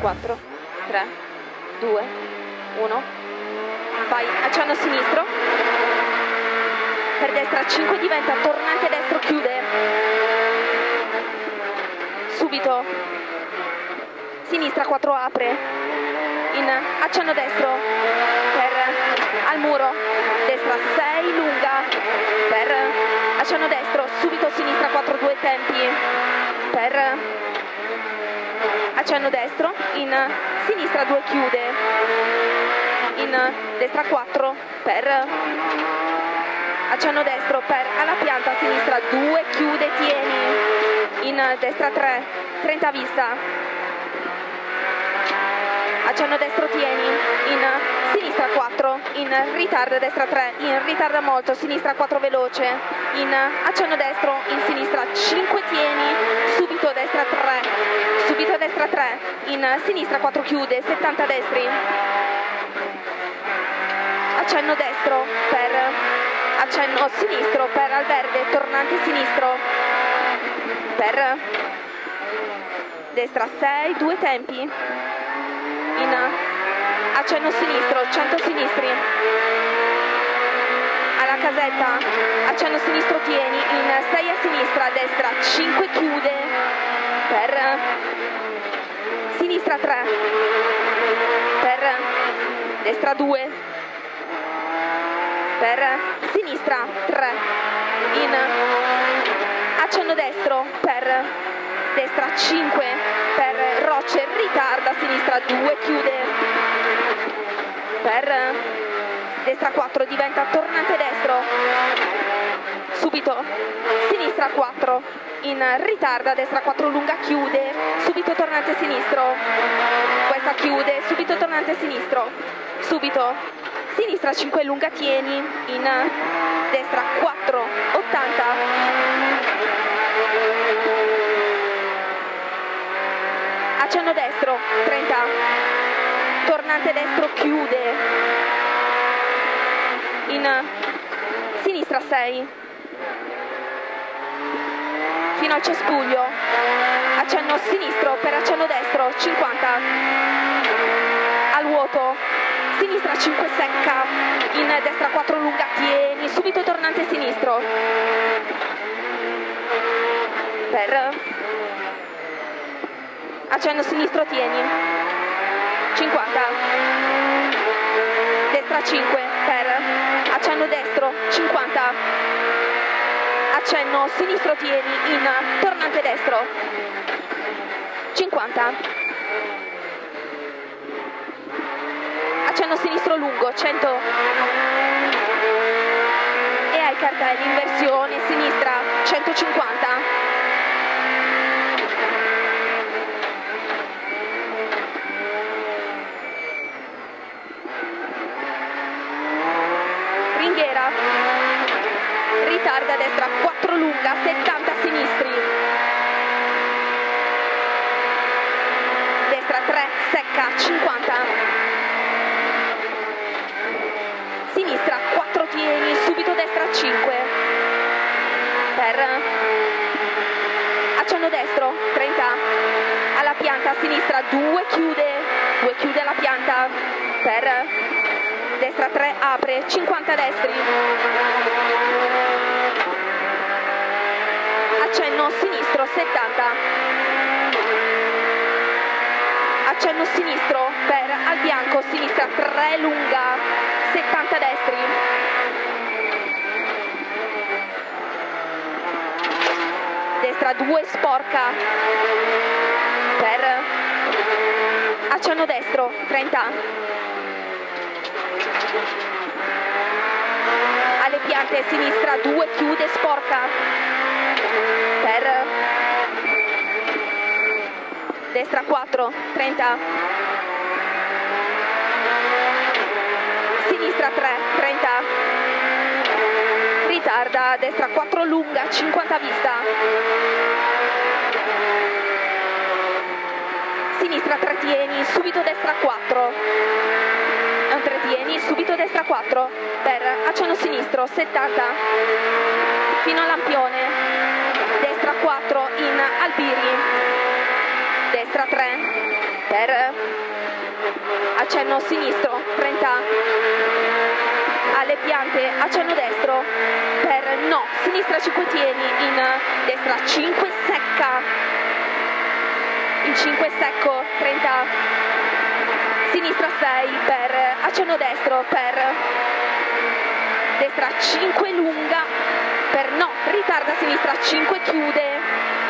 4, 3, 2, 1. Vai, accenno sinistro. Per destra 5 diventa tornante destro, chiude. Subito. Sinistra 4 apre. In accenno destro. Per al muro. Destra 6 lunga. Per accenno destro. Subito sinistra 4 2 tempi. Per accenno destro, in sinistra 2 chiude, in destra 4 per accenno destro per alla pianta, sinistra 2 chiude, tieni, in destra 3, 30 vista, accenno destro tieni, in sinistra 4, in ritardo destra 3, in ritarda molto, sinistra 4 veloce, in accenno destro, in sinistra 5 tieni, subito destra 3, subito destra 3, in sinistra 4 chiude, 70 destri, accenno destro per accenno sinistro per al verde, tornante sinistro per destra 6, 2 tempi, in accenno sinistro, 100 sinistri, alla casetta, accenno sinistro tieni, in 6 a sinistra, a destra 5 chiude, per sinistra 3, per destra 2, per sinistra 3, in accenno destro, per destra 5, per rocce, ritarda, sinistra 2, chiude, per destra 4 diventa tornante destro, subito sinistra 4, in ritarda, destra 4 lunga, chiude, subito tornante sinistro, questa chiude, subito tornante sinistro, subito sinistra 5 lunga, tieni, in destra 4, 80, accenno destro 30 tornante destro chiude in sinistra 6 fino al cespuglio. Accenno sinistro per accenno destro 50 al vuoto. Sinistra 5 secca. In destra 4 lunga tieni subito tornante sinistro. Per. Accenno sinistro tieni. 50 destra 5 per accenno destro 50 accenno sinistro tieni in tornante destro. 50 accenno sinistro lungo 100 e ai cartelli inversione sinistra 150 ringhiera ritarda a destra 4 lunga 70 sinistri destra 3 secca 50 sinistra 4 tieni subito destra 5 per accenno destro 30 pianta sinistra 2 chiude 2 chiude alla pianta per destra 3 apre 50 destri. Accenno sinistro 70 accenno sinistro per al bianco sinistra 3 lunga 70 destri. Destra 2 sporca per accenno destro 30 alle piante sinistra 2 chiude sporca. Per destra 4 30 sinistra 3 30 ritarda destra 4 lunga 50 vista sinistra 3 tieni subito destra 4 un 3 tieni subito destra 4 per accenno sinistro 70 fino al lampione. Destra 4 in Albiri. Destra 3 per accenno sinistro 30 alle piante accenno destro per no. Sinistra 5 tieni in destra 5 secca in 5 secco 30 sinistra 6 per accenno destro per destra 5 lunga per no ritarda sinistra 5 chiude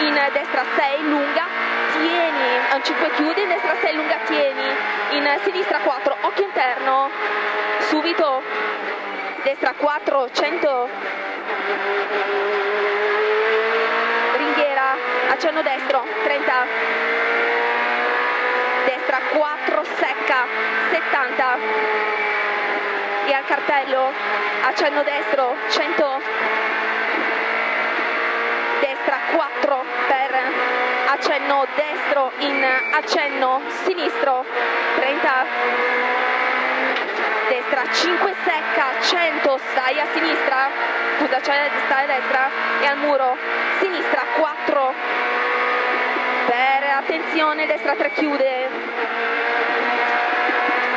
in destra 6 lunga tieni. 5 chiude in destra 6 lunga tieni in sinistra 4 occhio interno subito destra 4 100 ringhiera accenno destro 30 destra 4 secca 70 e al cartello accenno destro 100 destra 4 per accenno destro in accenno sinistro 30 destra 5 secca 100 stai a sinistra. Scusa stai a destra. E al muro sinistra 4 per attenzione destra 3 chiude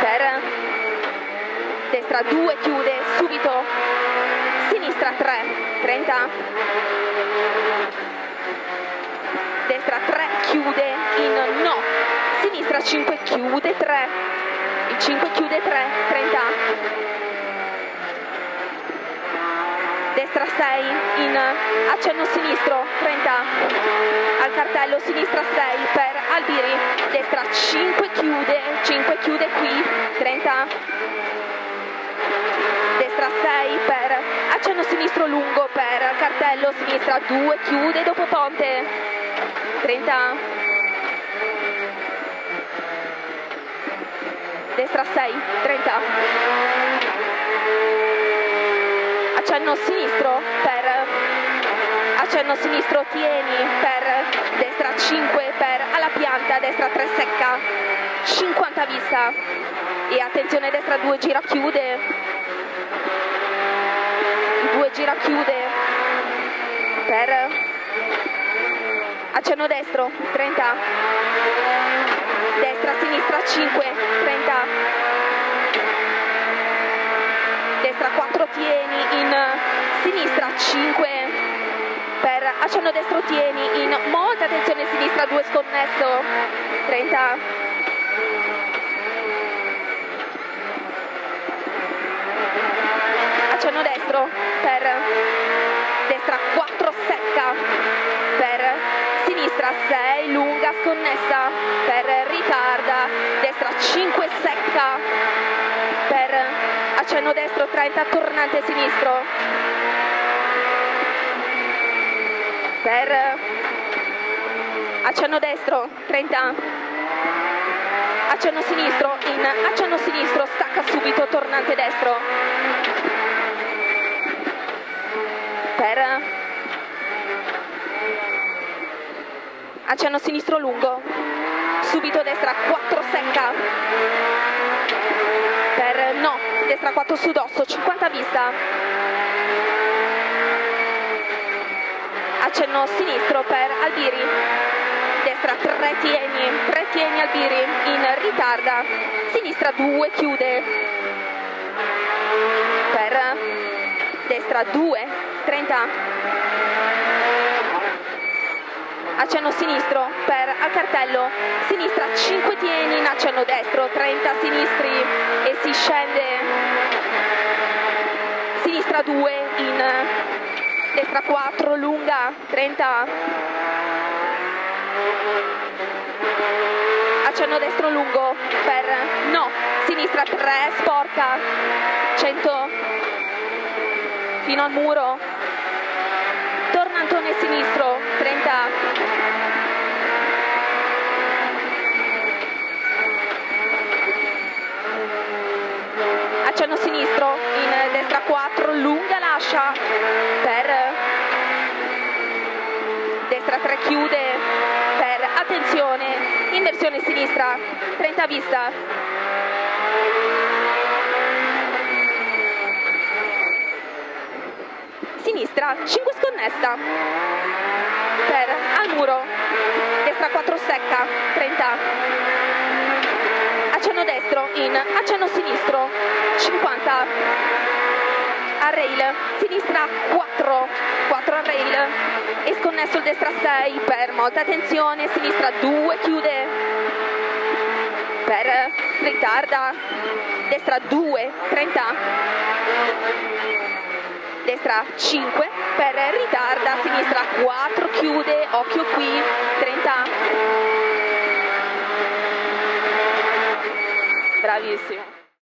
per destra 2 chiude subito. Sinistra 3 30 destra 3 chiude in no. Sinistra 5 chiude 3 il 5 chiude 3 30 destra 6 in accenno sinistro 30 al cartello sinistra 6 per Albiri. Destra 5 chiude 5 chiude qui 30 destra 6 per. Accenno sinistro lungo per. Cartello sinistra 2 chiude dopo ponte. 30 destra 6 30 accenno sinistro per. Accenno sinistro tieni per. Destra 5 per. Alla pianta destra 3 secca. 50 vista. E attenzione destra 2 gira chiude. 2 gira chiude per accenno destro 30 destra sinistra 5 30 destra 4 tieni in sinistra 5 per accenno destro tieni in molta attenzione sinistra 2 sconnesso 30 accenno destro per destra 4 secca per sinistra 6 lunga sconnessa per ritarda destra 5 secca per accenno destro 30 tornante sinistro. Per accenno destro 30 accenno sinistro in accenno sinistro stacca subito tornante destro. Per accenno sinistro lungo subito destra 4 secca. Per no destra 4 sudosso 50 vista. Accenno sinistro per Albiri. Destra 3 tieni 3 tieni Albiri in ritarda. Sinistra 2 chiude. Per destra 2 30 accenno sinistro per al cartello sinistra 5 tieni in accenno destro 30 sinistri e si scende sinistra 2 in destra 4 lunga 30 accenno destro lungo per no sinistra 3 sporca 100 fino al muro. Torna Antone sinistro 30 accenno sinistro in destra 4 lunga lascia per destra 3 chiude per attenzione inversione sinistra 30 vista. Sinistra 5 sconnessa per al muro destra 4 secca 30 destro in accenno sinistro. 50 a rail. Sinistra 4 4 a rail. E sconnesso il destra 6 per molta attenzione sinistra 2 chiude per ritarda. Destra 2 30 destra 5 per ritarda. Sinistra 4 chiude. Occhio qui 30 Bravíssimo.